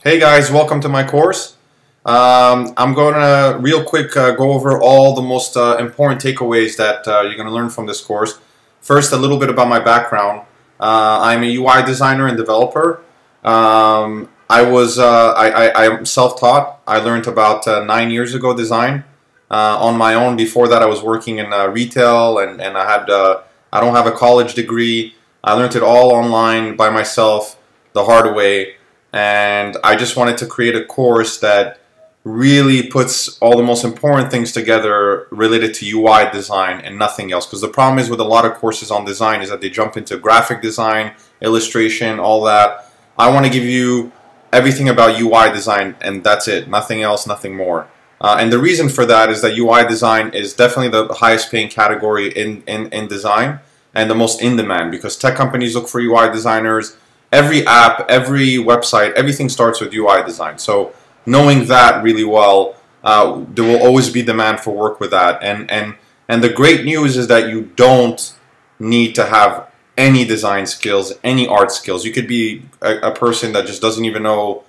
Hey guys, welcome to my course. Um, I'm going to real quick uh, go over all the most uh, important takeaways that uh, you're going to learn from this course. First, a little bit about my background. Uh, I'm a UI designer and developer. Um, I was uh, I, I, am self-taught. I learned about uh, nine years ago design on my own. Before that, I was working in retail and, and I had I don't have a college degree. I learned it all online by myself the hard way and I just wanted to create a course that really puts all the most important things together related to UI design and nothing else. Because the problem is with a lot of courses on design is that they jump into graphic design illustration all that. I want to give you everything about UI design and that's it. Nothing else nothing more. Uh, and the reason for that is that UI design is definitely the highest paying category in, in, in design and the most in demand because tech companies look for UI designers every app, every website, everything starts with UI design. So knowing that really well, uh, there will always be demand for work with that. And and and the great news is that you don't need to have any design skills, any art skills. You could be a, a person that just doesn't even know,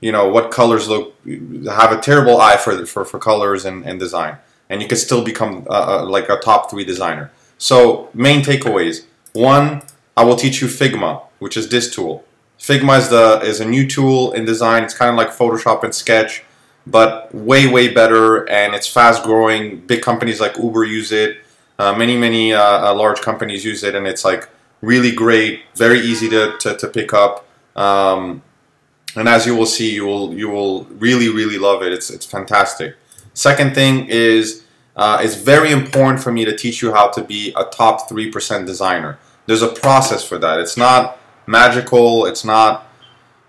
you know, what colors look, have a terrible eye for for, for colors and, and design, and you could still become uh, like a top three designer. So main takeaways: one, I will teach you Figma which is this tool. Figma is the is a new tool in design. It's kind of like Photoshop and Sketch, but way way better, and it's fast growing. Big companies like Uber use it. Uh, many many uh, uh, large companies use it, and it's like really great, very easy to to, to pick up. Um, and as you will see, you will you will really really love it. It's it's fantastic. Second thing is uh, it's very important for me to teach you how to be a top three percent designer. There's a process for that. It's not magical. It's not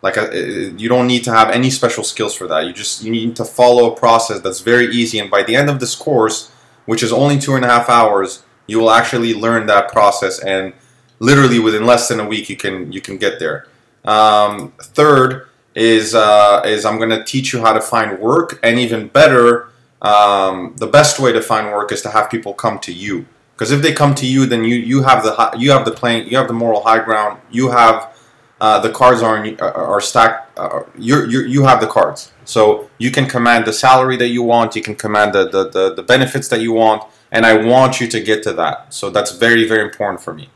like a, you don't need to have any special skills for that. You just you need to follow a process that's very easy. And by the end of this course, which is only two and a half hours, you will actually learn that process. And literally within less than a week, you can you can get there. Um, third is uh, is I'm going to teach you how to find work, and even better, um, the best way to find work is to have people come to you. Because if they come to you, then you you have the you have the playing you have the moral high ground. You have uh, the cards are are stacked. Uh, you you you have the cards, so you can command the salary that you want. You can command the, the the the benefits that you want, and I want you to get to that. So that's very very important for me.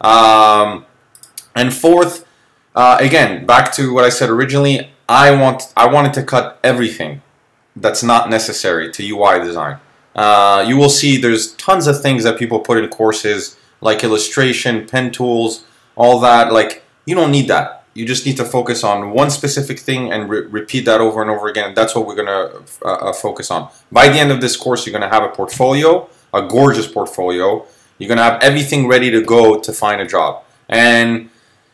Um, and fourth, uh, again, back to what I said originally. I want I wanted to cut everything that's not necessary to UI design. Uh, you will see there's tons of things that people put in courses like illustration, pen tools, all that. Like you don't need that. You just need to focus on one specific thing and re repeat that over and over again. That's what we're gonna uh, uh, focus on. By the end of this course, you're gonna have a portfolio, a gorgeous portfolio. You're gonna have everything ready to go to find a job. And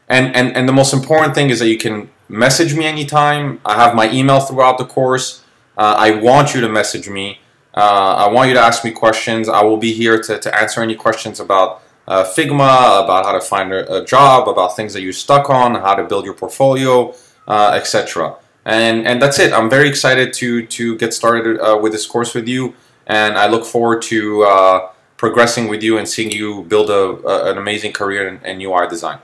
and and and the most important thing is that you can message me anytime. I have my email throughout the course. Uh, I want you to message me. Uh, I want you to ask me questions. I will be here to, to answer any questions about uh, Figma, about how to find a, a, job, about things that you're stuck on, how to build your portfolio, uh, etc. And and that's it. I'm very excited to to get started uh, with this course with you, and I look forward to uh, progressing with you and seeing you build a, a an amazing career in, in UI design.